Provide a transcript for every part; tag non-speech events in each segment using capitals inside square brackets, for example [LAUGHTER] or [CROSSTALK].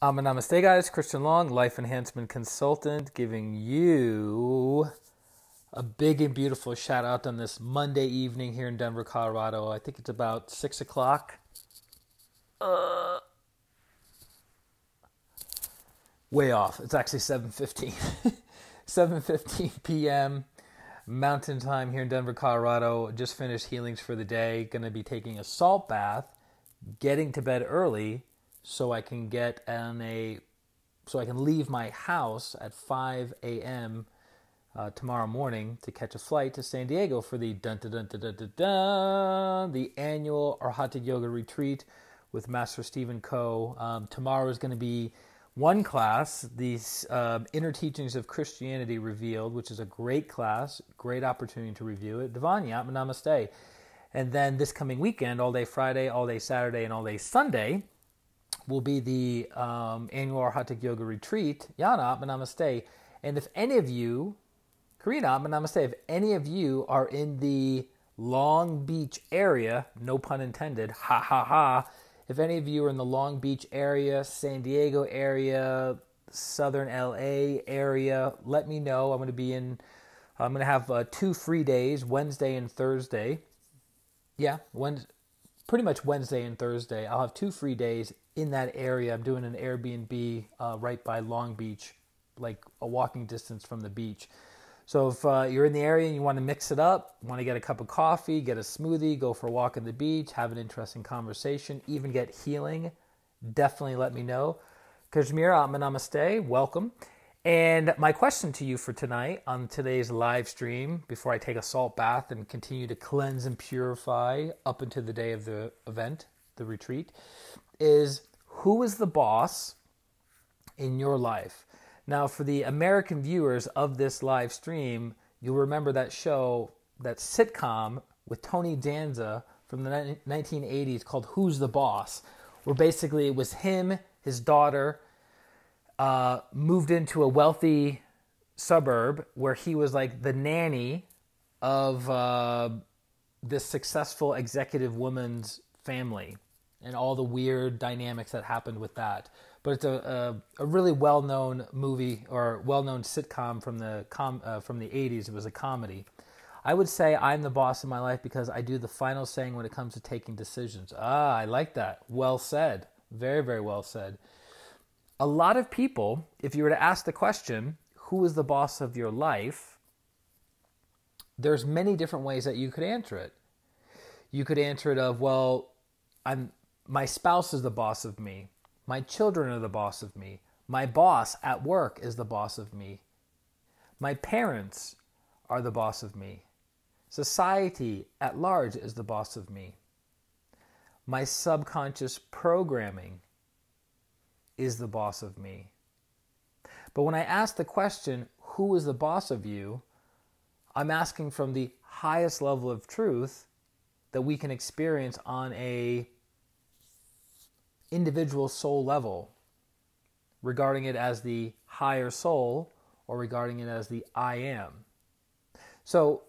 I'm a Namaste guys, Christian Long, life enhancement consultant, giving you a big and beautiful shout out on this Monday evening here in Denver, Colorado. I think it's about six o'clock. Uh, way off. It's actually seven fifteen. [LAUGHS] seven fifteen p.m. Mountain Time here in Denver, Colorado. Just finished healings for the day. Going to be taking a salt bath, getting to bed early so I can get on a so I can leave my house at 5 a.m. Uh, tomorrow morning to catch a flight to San Diego for the dun, dun, dun, dun, dun, dun, the annual Arhatic Yoga retreat with Master Stephen Co. Um, tomorrow is going to be one class, these uh, Inner Teachings of Christianity Revealed, which is a great class, great opportunity to review it. Devanya, Namaste. And then this coming weekend, all day Friday, all day Saturday, and all day Sunday, will be the um, annual Arhatic Yoga Retreat, Yana Namaste. And if any of you, Karina Namaste, if any of you are in the Long Beach area, no pun intended, ha ha ha, if any of you are in the Long Beach area, San Diego area, Southern LA area, let me know. I'm going to be in, I'm going to have uh, two free days, Wednesday and Thursday. Yeah, Wednesday pretty much Wednesday and Thursday. I'll have two free days in that area. I'm doing an Airbnb uh, right by Long Beach, like a walking distance from the beach. So if uh, you're in the area and you want to mix it up, want to get a cup of coffee, get a smoothie, go for a walk on the beach, have an interesting conversation, even get healing, definitely let me know. Kashmir Atma Namaste, welcome. And my question to you for tonight on today's live stream, before I take a salt bath and continue to cleanse and purify up until the day of the event, the retreat, is who is the boss in your life? Now, for the American viewers of this live stream, you'll remember that show, that sitcom with Tony Danza from the 1980s called Who's the Boss? Where basically it was him, his daughter, uh, moved into a wealthy suburb where he was like the nanny of uh, this successful executive woman's family and all the weird dynamics that happened with that. But it's a, a, a really well known movie or well known sitcom from the com, uh, from the 80s. It was a comedy. I would say I'm the boss in my life because I do the final saying when it comes to taking decisions. Ah, I like that. Well said. Very, very well said. A lot of people, if you were to ask the question, who is the boss of your life? There's many different ways that you could answer it. You could answer it of, well, I'm my spouse is the boss of me. My children are the boss of me. My boss at work is the boss of me. My parents are the boss of me. Society at large is the boss of me. My subconscious programming is the boss of me. But when I ask the question, who is the boss of you? I'm asking from the highest level of truth that we can experience on a individual soul level, regarding it as the higher soul or regarding it as the I am. So,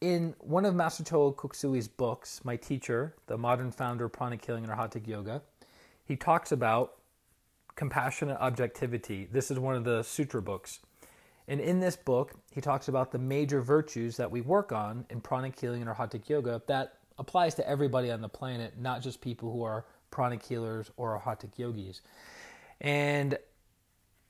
in one of Master Choa Kok Sui's books, my teacher, the modern founder of pranic healing and Arhatic Yoga, he talks about compassionate objectivity. This is one of the sutra books. And in this book, he talks about the major virtues that we work on in pranic healing and Arhatic Yoga that applies to everybody on the planet, not just people who are pranic healers or Arhatic yogis. And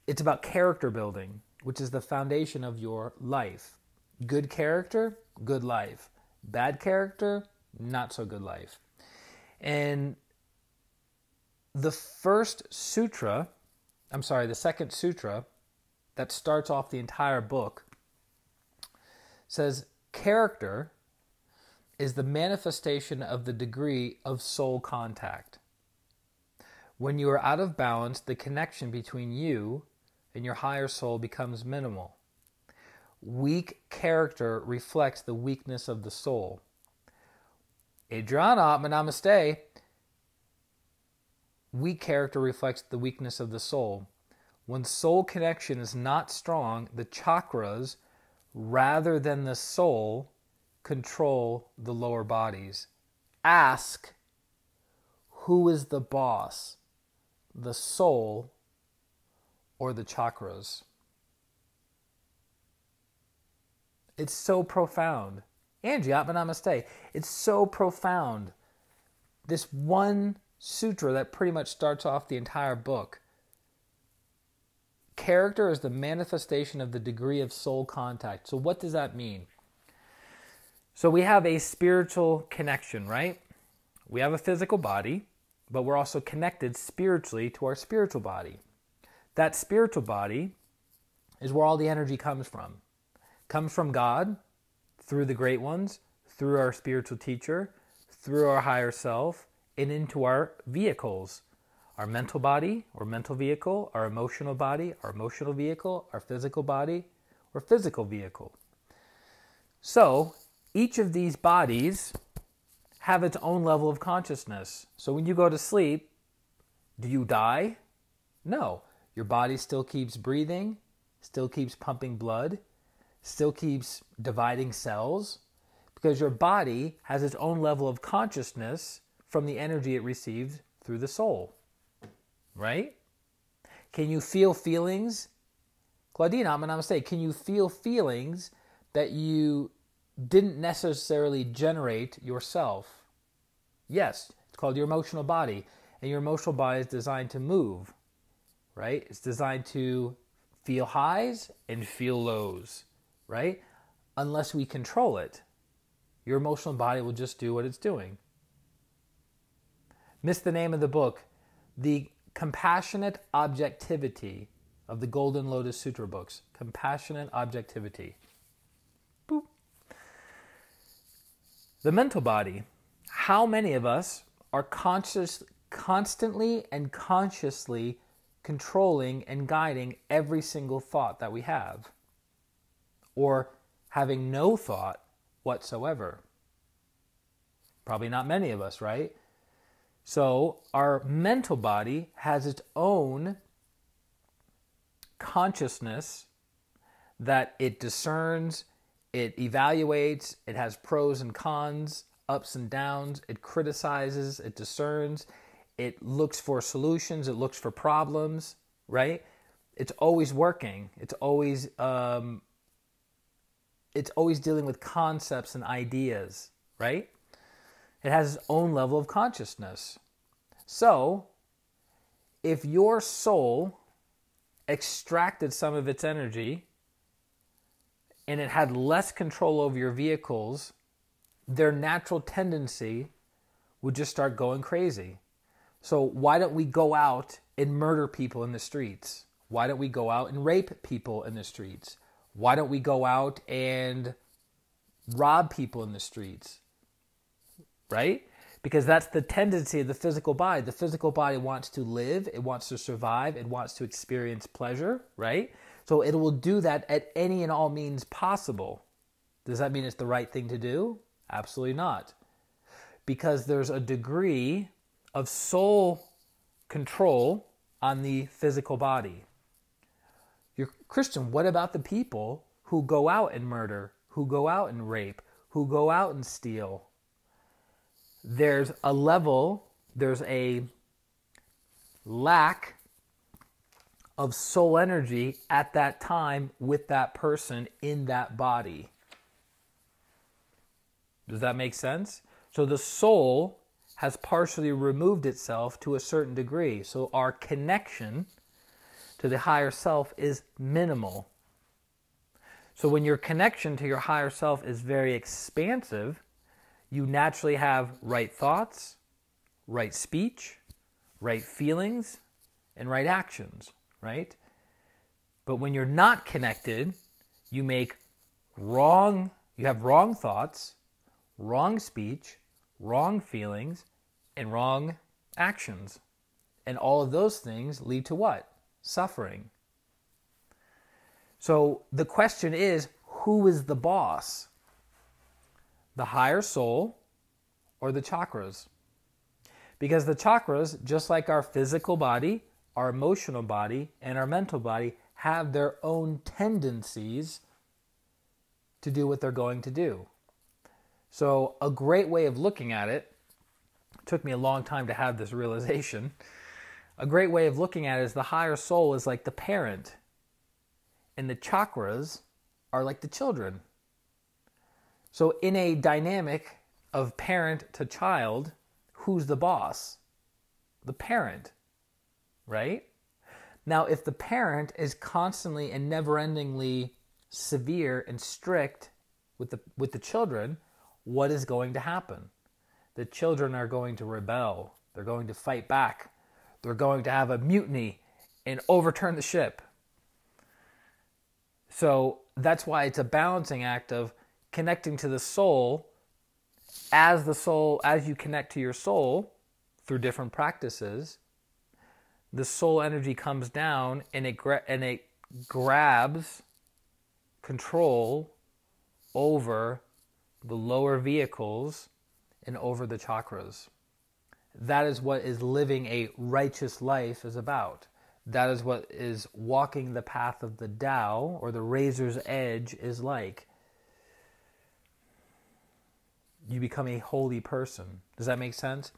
it's about character building, which is the foundation of your life. Good character, good life. Bad character, not so good life. And the first sutra, I'm sorry, the second sutra that starts off the entire book says character is the manifestation of the degree of soul contact. When you are out of balance, the connection between you and your higher soul becomes minimal. Weak character reflects the weakness of the soul. Adriana, namaste. Weak character reflects the weakness of the soul. When soul connection is not strong, the chakras, rather than the soul, control the lower bodies. Ask who is the boss? the soul or the chakras? It's so profound. Angie, Atmanamaste. It's so profound. This one sutra that pretty much starts off the entire book. Character is the manifestation of the degree of soul contact. So, what does that mean? So, we have a spiritual connection, right? We have a physical body, but we're also connected spiritually to our spiritual body. That spiritual body is where all the energy comes from. Comes from God through the great ones, through our spiritual teacher, through our higher self, and into our vehicles our mental body or mental vehicle, our emotional body, our emotional vehicle, our physical body or physical vehicle. So, each of these bodies have its own level of consciousness. So, when you go to sleep, do you die? No. Your body still keeps breathing, still keeps pumping blood, still keeps dividing cells, because your body has its own level of consciousness from the energy it received through the soul. Right? Can you feel feelings? Claudine, I'm going to say, can you feel feelings that you didn't necessarily generate yourself? Yes, it's called your emotional body. And your emotional body is designed to move, right? It's designed to feel highs and feel lows, right? Unless we control it, your emotional body will just do what it's doing. Missed the name of the book. The Compassionate Objectivity of the Golden Lotus Sutra books. Compassionate Objectivity. Boop. The mental body. How many of us are conscious, constantly and consciously controlling and guiding every single thought that we have? Or having no thought whatsoever? Probably not many of us, right? So, our mental body has its own consciousness that it discerns, it evaluates, it has pros and cons, ups and downs, it criticizes, it discerns, it looks for solutions, it looks for problems, right? It's always working. It's always um, it's always dealing with concepts and ideas, right? It has its own level of consciousness. So, if your soul extracted some of its energy and it had less control over your vehicles, their natural tendency would just start going crazy. So, why don't we go out and murder people in the streets? Why don't we go out and rape people in the streets? Why don't we go out and rob people in the streets? Right? Because that's the tendency of the physical body. The physical body wants to live, it wants to survive, it wants to experience pleasure, right? So it will do that at any and all means possible. Does that mean it's the right thing to do? Absolutely not. Because there's a degree of soul control on the physical body. You're Christian, what about the people who go out and murder, who go out and rape, who go out and steal, there's a level, there's a lack of soul energy at that time with that person in that body. Does that make sense? So the soul has partially removed itself to a certain degree. So our connection to the higher self is minimal. So when your connection to your higher self is very expansive, you naturally have right thoughts, right speech, right feelings, and right actions, right? But when you're not connected, you make wrong, you have wrong thoughts, wrong speech, wrong feelings, and wrong actions. And all of those things lead to what? Suffering. So the question is who is the boss? The higher soul or the chakras. Because the chakras, just like our physical body, our emotional body, and our mental body, have their own tendencies to do what they're going to do. So, a great way of looking at it, took me a long time to have this [LAUGHS] realization. a great way of looking at it is the higher soul is like the parent, and the chakras are like the children. So, in a dynamic of parent to child, who's the boss? The parent, right? Now, if the parent is constantly and never endingly severe and strict with the, with the children, what is going to happen? The children are going to rebel. They're going to fight back. They're going to have a mutiny and overturn the ship. So that's why it's a balancing act of connecting to the soul as the soul, as you connect to your soul through different practices, the soul energy comes down and it gra- and it grabs control over the lower vehicles and over the chakras. That is what is living a righteous life is about. That is what is walking the path of the Tao or the razor's edge is like. You become a holy person. Does that make sense?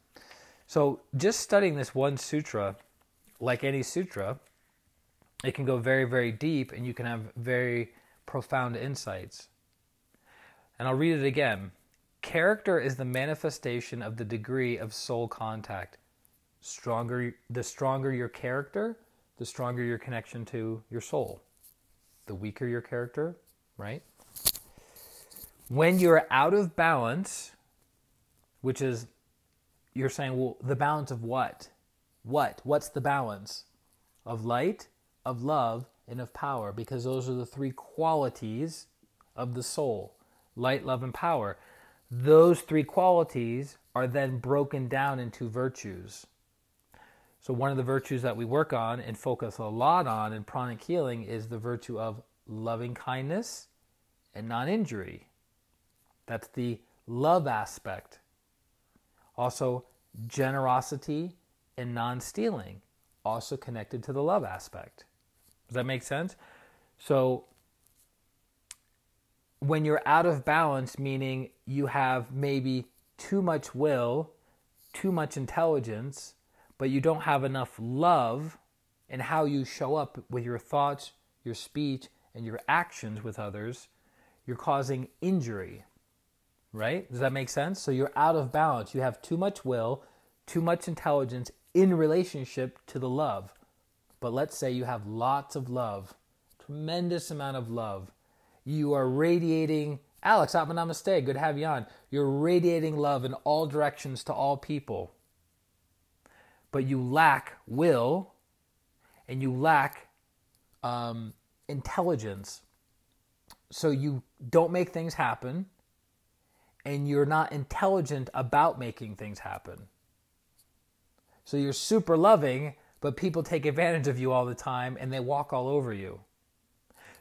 So, just studying this one sutra like any sutra, it can go very, very deep and you can have very profound insights. And I'll read it again. Character is the manifestation of the degree of soul contact. Stronger the stronger your character, the stronger your connection to your soul. The weaker your character, right? When you're out of balance, which is you're saying, well, the balance of what? What? What's the balance? Of light, of love, and of power, because those are the three qualities of the soul light, love, and power. Those three qualities are then broken down into virtues. So, one of the virtues that we work on and focus a lot on in pranic healing is the virtue of loving kindness and non injury. That's the love aspect. Also, generosity and non stealing, also connected to the love aspect. Does that make sense? So, when you're out of balance, meaning you have maybe too much will, too much intelligence, but you don't have enough love in how you show up with your thoughts, your speech, and your actions with others, you're causing injury. Right? Does that make sense? So you're out of balance. You have too much will, too much intelligence, in relationship to the love. But let's say you have lots of love, tremendous amount of love. You are radiating, Alex, Namaste, good to have you on. You're radiating love in all directions to all people. But you lack will and you lack um, intelligence. So you don't make things happen and you're not intelligent about making things happen. So you're super loving, but people take advantage of you all the time and they walk all over you.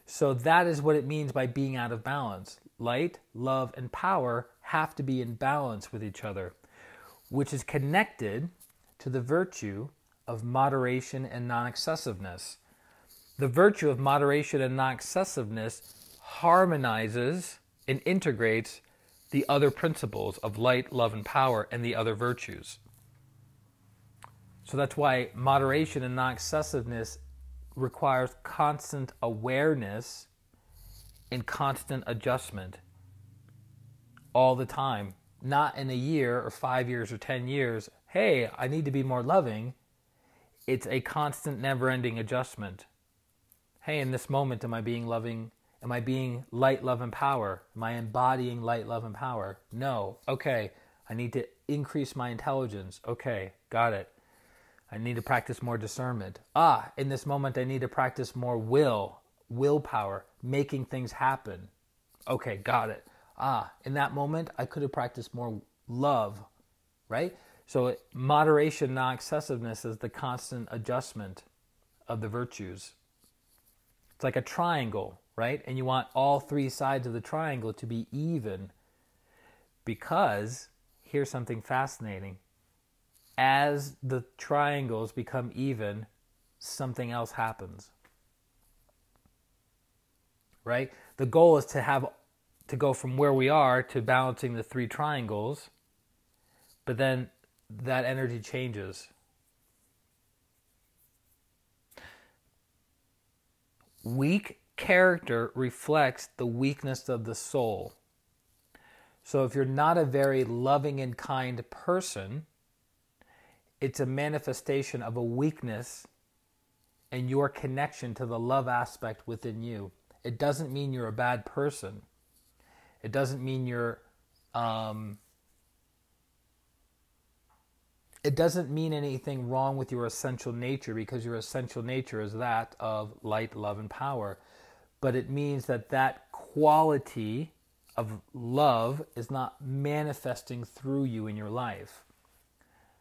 So that is what it means by being out of balance. Light, love, and power have to be in balance with each other, which is connected to the virtue of moderation and non excessiveness. The virtue of moderation and non excessiveness harmonizes and integrates the other principles of light, love, and power and the other virtues. So that's why moderation and non excessiveness requires constant awareness and constant adjustment all the time. Not in a year or five years or 10 years, hey, I need to be more loving. It's a constant, never ending adjustment. Hey, in this moment, am I being loving? Am I being light, love, and power? Am I embodying light, love, and power? No. Okay. I need to increase my intelligence. Okay. Got it. I need to practice more discernment. Ah, in this moment, I need to practice more will, willpower, making things happen. Okay, got it. Ah, in that moment, I could have practiced more love, right? So, moderation, non excessiveness is the constant adjustment of the virtues. It's like a triangle, right? And you want all three sides of the triangle to be even because here's something fascinating. As the triangles become even, something else happens. Right? The goal is to have to go from where we are to balancing the three triangles, but then that energy changes. Weak character reflects the weakness of the soul. So if you're not a very loving and kind person, it's a manifestation of a weakness and your connection to the love aspect within you. It doesn't mean you're a bad person. It doesn't mean you're um, it doesn't mean anything wrong with your essential nature because your essential nature is that of light, love, and power. But it means that that quality of love is not manifesting through you in your life.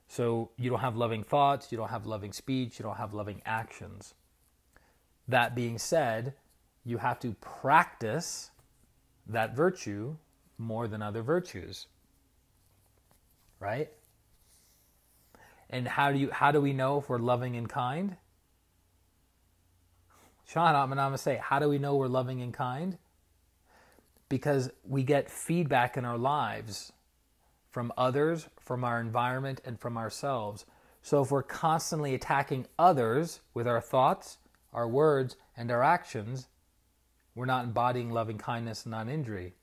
So you don't have loving thoughts, you don't have loving speech, you don't have loving actions. That being said, you have to practice that virtue more than other virtues. Right? And how do you how do we know if we're loving and kind? Sean, gonna say, how do we know we're loving and kind? Because we get feedback in our lives from others, from our environment, and from ourselves. So if we're constantly attacking others with our thoughts, our words, and our actions, we're not embodying loving kindness and non injury.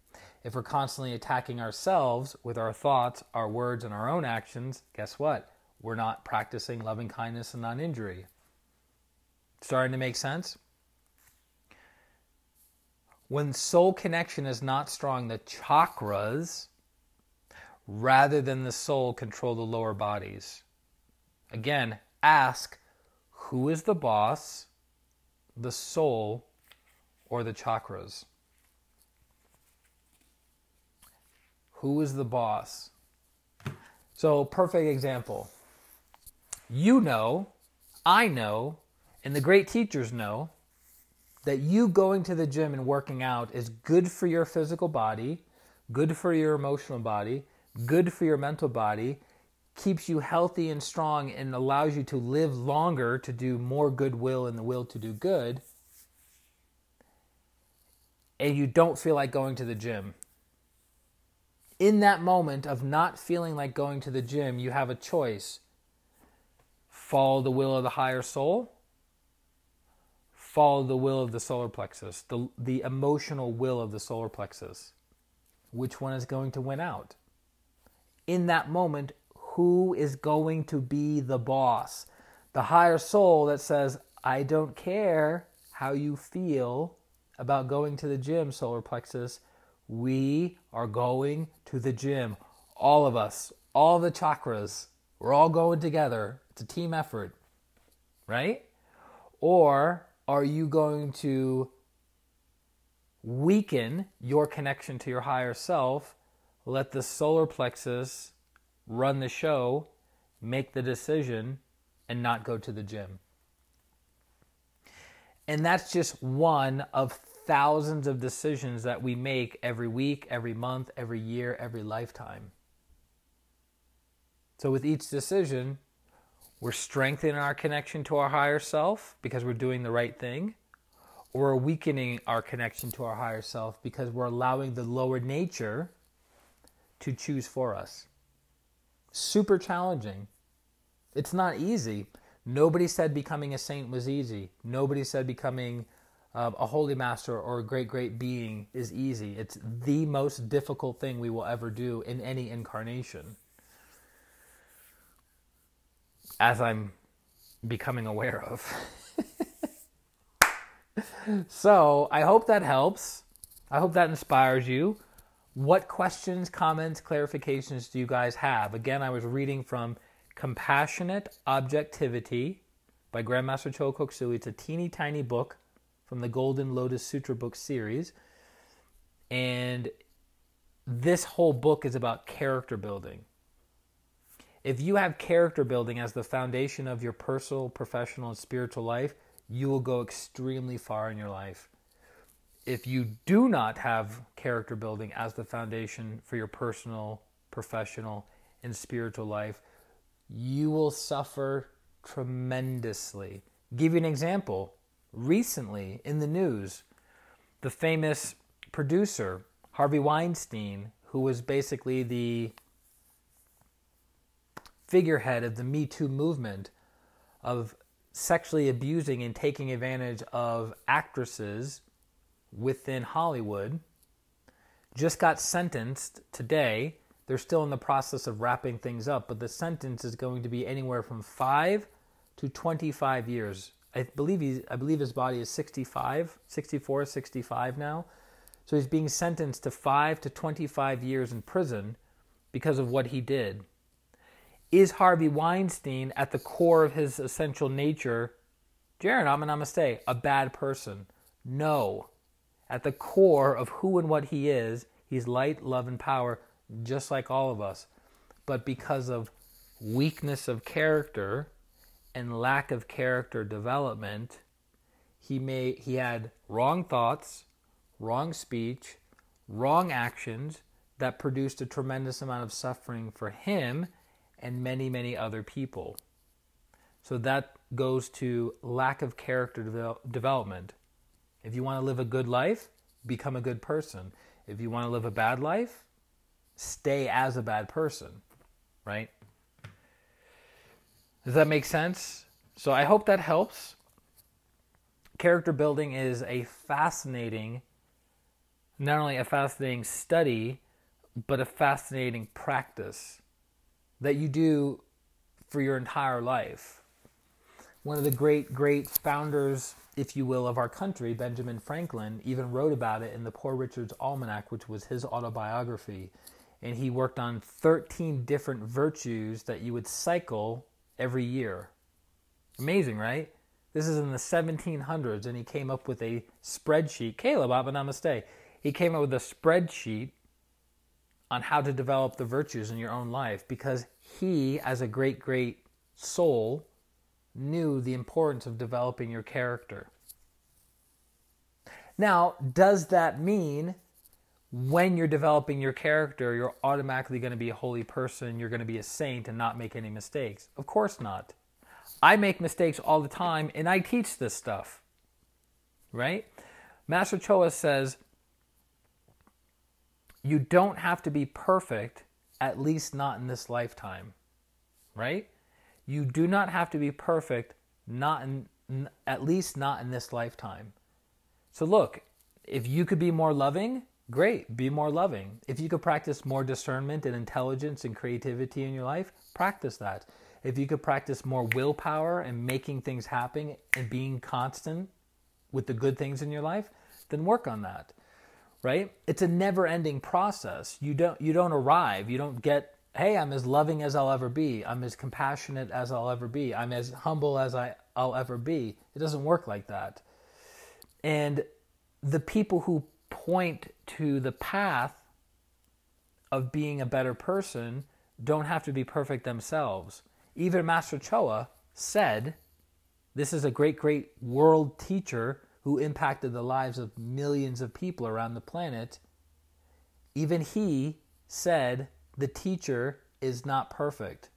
If we're constantly attacking ourselves with our thoughts, our words, and our own actions, guess what? we're not practicing loving kindness and non injury. Starting to make sense? When soul connection is not strong, the chakras, rather than the soul, control the lower bodies. Again, ask who is the boss, the soul, or the chakras? Who is the boss? So, perfect example you know, I know, and the great teachers know that you going to the gym and working out is good for your physical body, good for your emotional body, good for your mental body, keeps you healthy and strong, and allows you to live longer to do more goodwill and the will to do good. And you don't feel like going to the gym. In that moment of not feeling like going to the gym, you have a choice follow the will of the higher soul, follow the will of the solar plexus, the, the emotional will of the solar plexus. Which one is going to win out? In that moment, who is going to be the boss? The higher soul that says, I don't care how you feel about going to the gym, solar plexus. We are going to the gym. All of us, all the chakras, we're all going together it's a team effort, right? Or are you going to weaken your connection to your higher self, let the solar plexus run the show, make the decision, and not go to the gym? And that's just one of thousands of decisions that we make every week, every month, every year, every lifetime. So, with each decision, we're strengthening our connection to our higher self because we're doing the right thing, or weakening our connection to our higher self because we're allowing the lower nature to choose for us. Super challenging. It's not easy. Nobody said becoming a saint was easy. Nobody said becoming uh, a holy master or a great, great being is easy. It's the most difficult thing we will ever do in any incarnation as I'm becoming aware of. [LAUGHS] so I hope that helps. I hope that inspires you. What questions, comments, clarifications do you guys have? Again, I was reading from Compassionate Objectivity by Grandmaster Choa Sui. It's a teeny tiny book from the Golden Lotus Sutra book series. And this whole book is about character building. If you have character building as the foundation of your personal, professional, and spiritual life, you will go extremely far in your life. If you do not have character building as the foundation for your personal, professional, and spiritual life, you will suffer tremendously. Give you an example. Recently in the news, the famous producer, Harvey Weinstein, who was basically the figurehead of the Me Too movement of sexually abusing and taking advantage of actresses within Hollywood, just got sentenced today. They're still in the process of wrapping things up, but the sentence is going to be anywhere from five to 25 years. I believe he's, I believe his body is 65, 64, 65 now. So he's being sentenced to 5 to 25 years in prison because of what he did. Is Harvey Weinstein at the core of his essential nature, an namaste, a bad person? No. At the core of who and what he is, he's light, love, and power, just like all of us. But because of weakness of character and lack of character development, he may he had wrong thoughts, wrong speech, wrong actions that produced a tremendous amount of suffering for him and many, many other people. So that goes to lack of character development. If you want to live a good life, become a good person. If you want to live a bad life, stay as a bad person, right? Does that make sense? So I hope that helps. Character building is a fascinating, not only a fascinating study, but a fascinating practice that you do for your entire life. One of the great, great founders, if you will, of our country, Benjamin Franklin, even wrote about it in the Poor Richard's Almanac, which was his autobiography. And he worked on 13 different virtues that you would cycle every year. Amazing, right? This is in the 1700s, and he came up with a spreadsheet. Caleb, Abba Namaste. He came up with a spreadsheet on how to develop the virtues in your own life because he, as a great, great soul, knew the importance of developing your character. Now, does that mean when you're developing your character, you're automatically going to be a holy person, you're going to be a saint and not make any mistakes? Of course not. I make mistakes all the time and I teach this stuff. Right? Master Choa says, you don't have to be perfect, at least not in this lifetime, right? You do not have to be perfect, not in, at least not in this lifetime. So look, if you could be more loving, great, be more loving. If you could practice more discernment and intelligence and creativity in your life, practice that. If you could practice more willpower and making things happen and being constant with the good things in your life, then work on that right? It's a never-ending process. You don't you don't arrive. You don't get, "Hey, I'm as loving as I'll ever be. I'm as compassionate as I'll ever be. I'm as humble as I, I'll ever be." It doesn't work like that. And the people who point to the path of being a better person don't have to be perfect themselves. Even Master Choa said, this is a great, great world teacher who impacted the lives of millions of people around the planet, even he said the teacher is not perfect.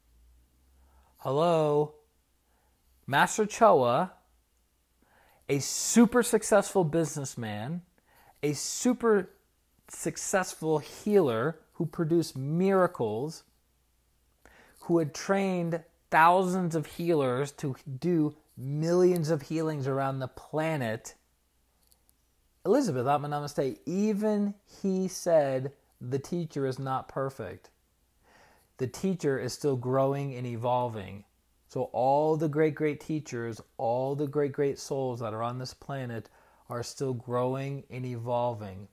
Hello? Master Choa, a super successful businessman, a super successful healer who produced miracles, who had trained thousands of healers to do millions of healings around the planet. Elizabeth I'm not Atmanamaste, even he said the teacher is not perfect. The teacher is still growing and evolving. So, all the great, great teachers, all the great, great souls that are on this planet are still growing and evolving,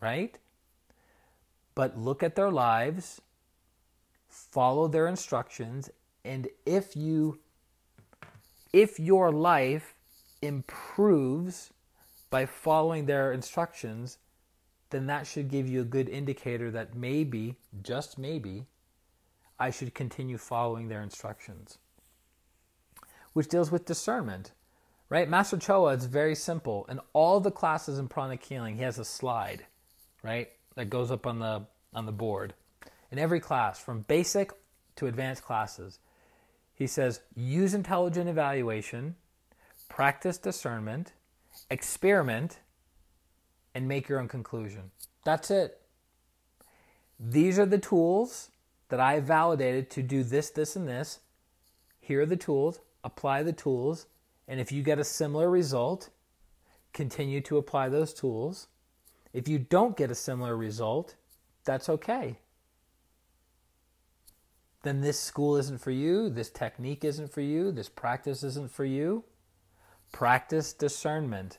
right? But look at their lives, follow their instructions, and if you if your life improves by following their instructions, then that should give you a good indicator that maybe, just maybe, I should continue following their instructions. Which deals with discernment, right? Master Choa is very simple. In all the classes in pranic healing, he has a slide, right, that goes up on the on the board. In every class, from basic to advanced classes, he says, use intelligent evaluation, practice discernment, experiment, and make your own conclusion. That's it. These are the tools that I validated to do this, this, and this. Here are the tools. Apply the tools And if you get a similar result, continue to apply those tools. If you don't get a similar result, that's okay. Then this school isn't for you, this technique isn't for you, this practice isn't for you. Practice discernment.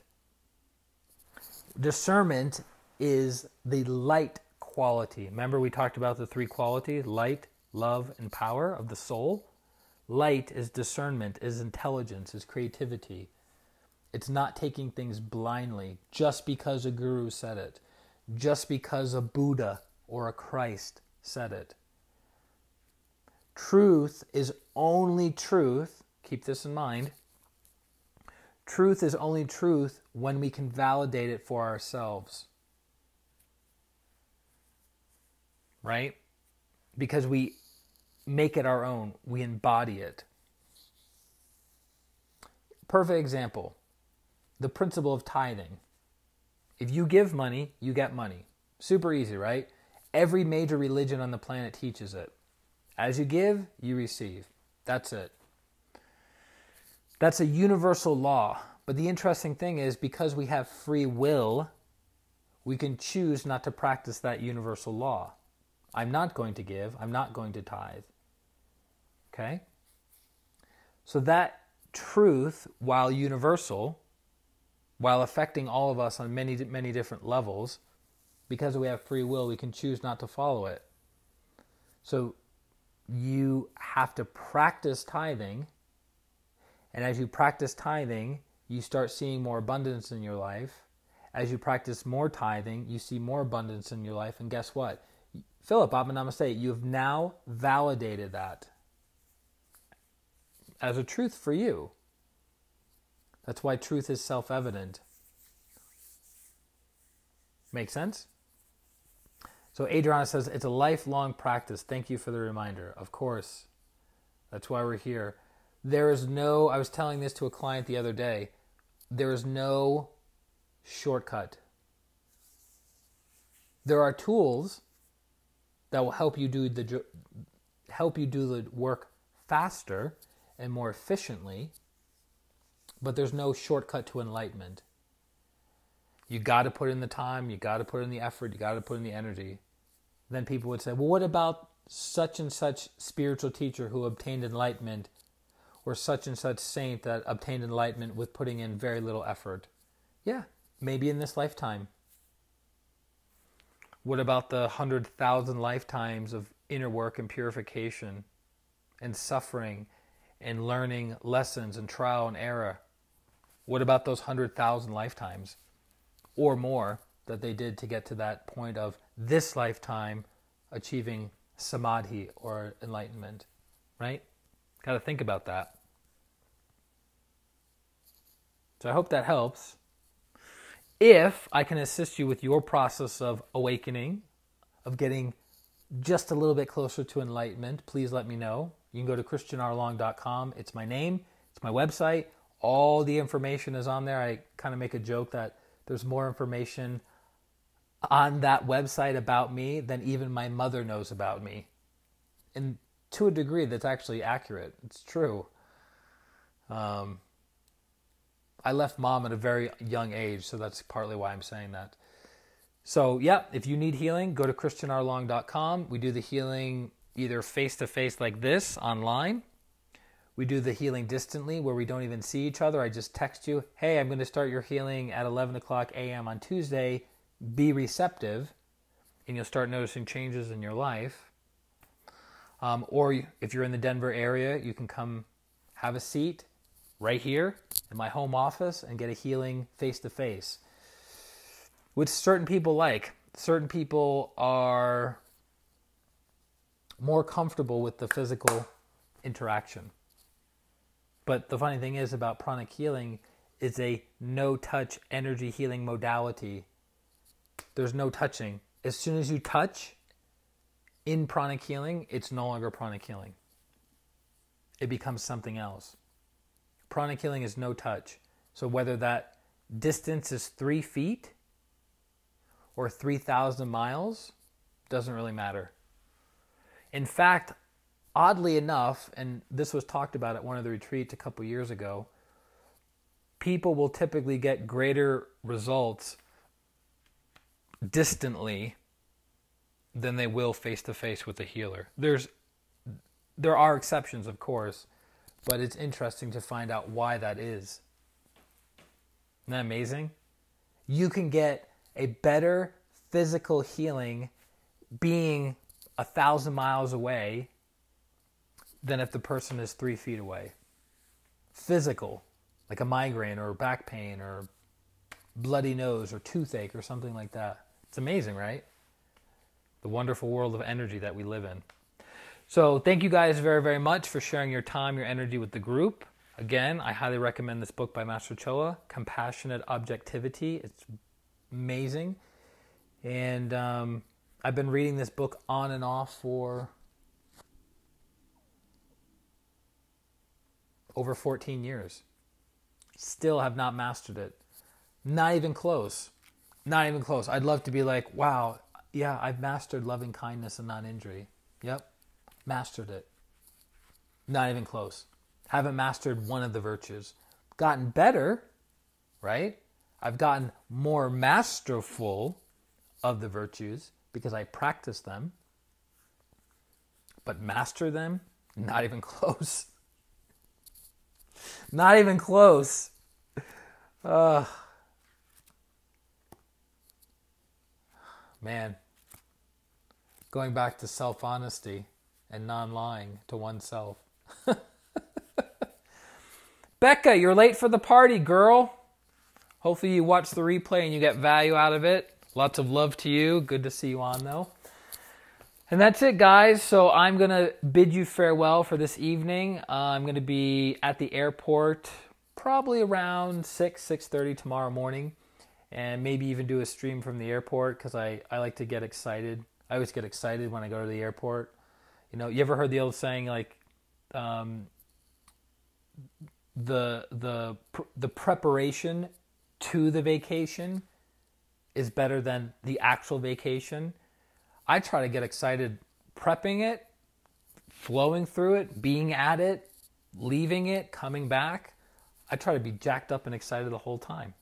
Discernment is the light quality. Remember, we talked about the three qualities light, love, and power of the soul? Light is discernment, is intelligence, is creativity. It's not taking things blindly just because a guru said it, just because a Buddha or a Christ said it. Truth is only truth, keep this in mind. Truth is only truth when we can validate it for ourselves. Right? Because we make it our own, we embody it. Perfect example the principle of tithing. If you give money, you get money. Super easy, right? Every major religion on the planet teaches it. As you give, you receive. That's it. That's a universal law. But the interesting thing is because we have free will, we can choose not to practice that universal law. I'm not going to give, I'm not going to tithe. Okay? So that truth, while universal, while affecting all of us on many, many different levels, because we have free will, we can choose not to follow it. So you have to practice tithing. And as you practice tithing, you start seeing more abundance in your life. As you practice more tithing, you see more abundance in your life. And guess what? Philip, Abba Namaste, you have now validated that as a truth for you. That's why truth is self evident. Make sense? So Adriana says it's a lifelong practice. Thank you for the reminder. Of course. That's why we're here. There is no, I was telling this to a client the other day, there is no shortcut. There are tools that will help you do the help you do the work faster and more efficiently, but there's no shortcut to enlightenment. You got to put in the time, you got to put in the effort, you got to put in the energy then people would say, well, what about such and such spiritual teacher who obtained enlightenment, or such and such saint that obtained enlightenment with putting in very little effort? Yeah, maybe in this lifetime. What about the hundred thousand lifetimes of inner work and purification and suffering and learning lessons and trial and error? What about those hundred thousand lifetimes or more that they did to get to that point of this lifetime achieving samadhi or enlightenment, right? Got to think about that. So I hope that helps. If I can assist you with your process of awakening, of getting just a little bit closer to enlightenment, please let me know. You can go to christianrlong.com. It's my name, it's my website. All the information is on there. I kind of make a joke that there's more information on that website about me than even my mother knows about me. And to a degree, that's actually accurate. It's true. Um, I left mom at a very young age, so that's partly why I'm saying that. So, yeah, if you need healing, go to christianrlong.com. We do the healing either face to face like this online. We do the healing distantly where we don't even see each other. I just text you, hey, I'm going to start your healing at 11 o'clock a.m. on Tuesday be receptive and you'll start noticing changes in your life. Um, or if you're in the Denver area, you can come have a seat right here in my home office and get a healing face to face, which certain people like. Certain people are more comfortable with the physical interaction. But the funny thing is about pranic healing is a no touch energy healing modality there's no touching. As soon as you touch in pranic healing, it's no longer pranic healing. It becomes something else. Pranic healing is no touch. So whether that distance is three feet or 3,000 miles, doesn't really matter. In fact, oddly enough, and this was talked about at one of the retreats a couple years ago, people will typically get greater results distantly than they will face to face with a healer. There's there are exceptions, of course, but it's interesting to find out why that is. Isn't that amazing? You can get a better physical healing being a thousand miles away than if the person is three feet away. Physical, like a migraine or back pain or bloody nose or toothache or something like that. It's amazing, right? The wonderful world of energy that we live in. So, thank you guys very, very much for sharing your time, your energy with the group. Again, I highly recommend this book by Master Choa, Compassionate Objectivity. It's amazing. And um, I've been reading this book on and off for over 14 years. Still have not mastered it. Not even close. Not even close. I'd love to be like, wow, yeah, I've mastered loving kindness and non injury. Yep, mastered it. Not even close. Haven't mastered one of the virtues. Gotten better, right? I've gotten more masterful of the virtues because I practice them. But master them? Not even close. [LAUGHS] Not even close. Man, going back to self honesty and non lying to oneself. [LAUGHS] Becca, you're late for the party, girl. Hopefully, you watch the replay and you get value out of it. Lots of love to you. Good to see you on, though. And that's it, guys. So I'm going to bid you farewell for this evening. Uh, I'm going to be at the airport probably around 6, 6.30 tomorrow morning. And maybe even do a stream from the airport because I, I like to get excited. I always get excited when I go to the airport. You know, you ever heard the old saying like, um, the the the preparation to the vacation is better than the actual vacation. I try to get excited prepping it, flowing through it, being at it, leaving it, coming back. I try to be jacked up and excited the whole time.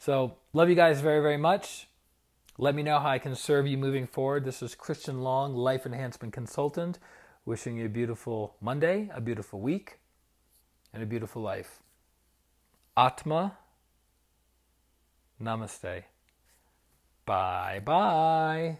So, love you guys very, very much. Let me know how I can serve you moving forward. This is Christian Long, Life Enhancement Consultant, wishing you a beautiful Monday, a beautiful week, and a beautiful life. Atma, namaste. Bye bye.